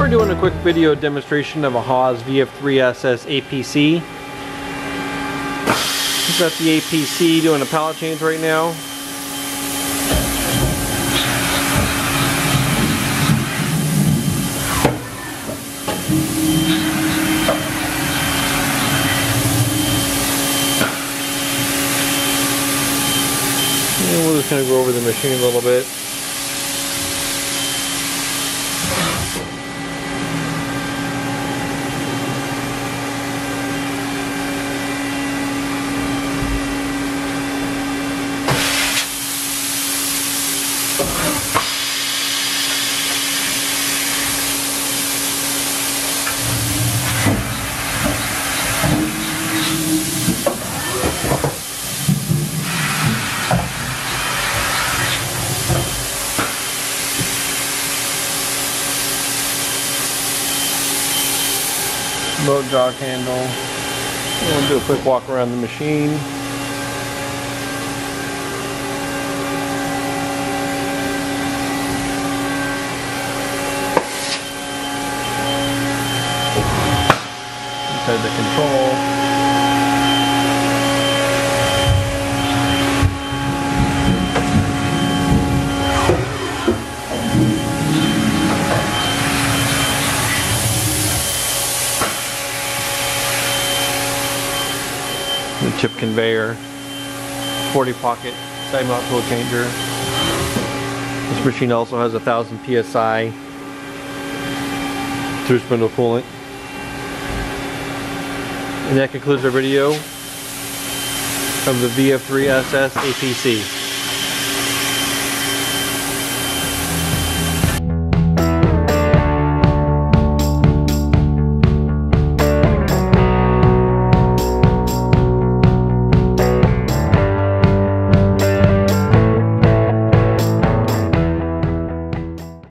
We're doing a quick video demonstration of a Haas VF3SS APC. We've got the APC doing a pallet change right now. And we're just going to go over the machine a little bit. Boat jog handle. We'll do a quick walk around the machine. Inside the control. The chip conveyor, 40 pocket side mount tool changer. This machine also has a thousand psi through spindle coolant. And that concludes our video of the VF3SS APC.